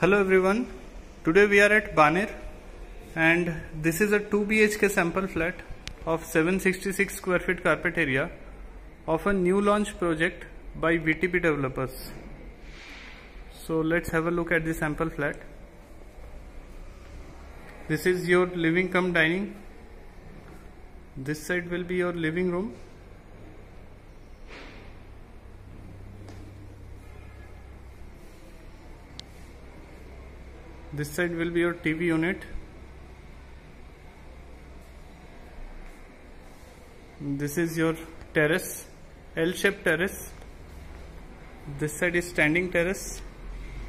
Hello everyone. Today we are at Baner and this is a 2 BHK sample flat of 766 square feet carpet area of a new launch project by VTP developers. So let's have a look at the sample flat. This is your living come dining. This side will be your living room this side will be your TV unit. This is your terrace L-shaped terrace. This side is standing terrace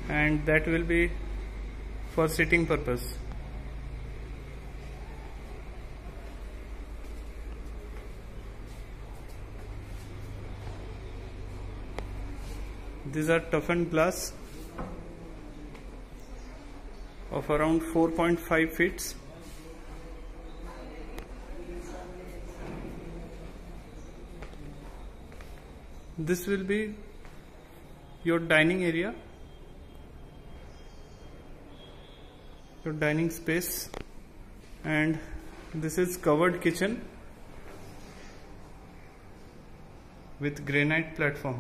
and that will be for sitting purpose. These are toughened glass of around 4.5 feet. This will be your dining area your dining space and this is covered kitchen with granite platform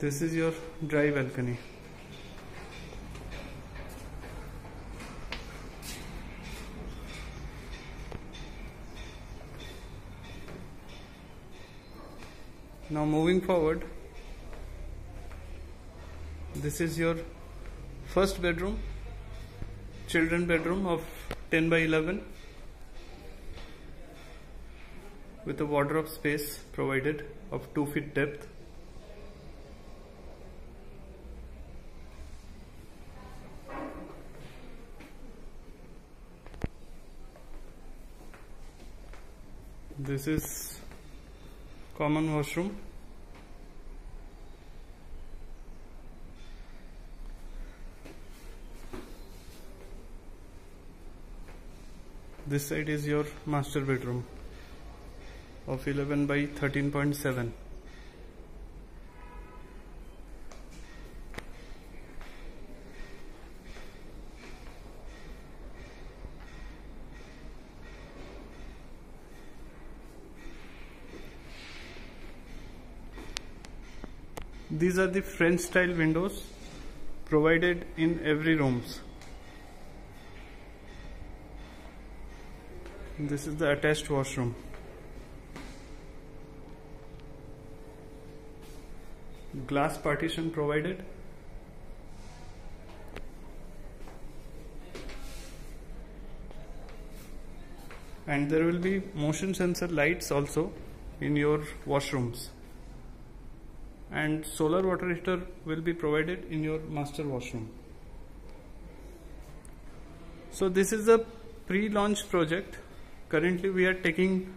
This is your dry balcony. Now moving forward, this is your first bedroom, children bedroom of 10 by 11 with a wardrobe space provided of 2 feet depth. This is common washroom. This side is your master bedroom of 11 by 13.7 these are the French style windows provided in every rooms. This is the attached washroom. Glass partition provided. And there will be motion sensor lights also in your washrooms and solar water heater will be provided in your master washroom. So this is a pre-launch project. Currently we are taking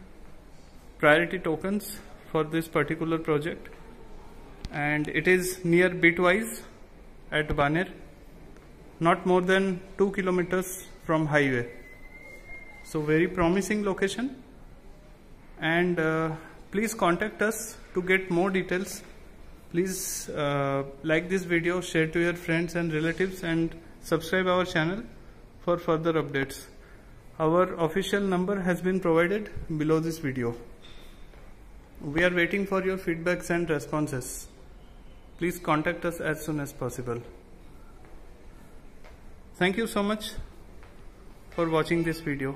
priority tokens for this particular project and it is near Bitwise at Baner not more than 2 kilometers from highway. So very promising location and uh, please contact us to get more details please uh, like this video share to your friends and relatives and subscribe our channel for further updates. Our official number has been provided below this video. We are waiting for your feedbacks and responses. Please contact us as soon as possible. Thank you so much for watching this video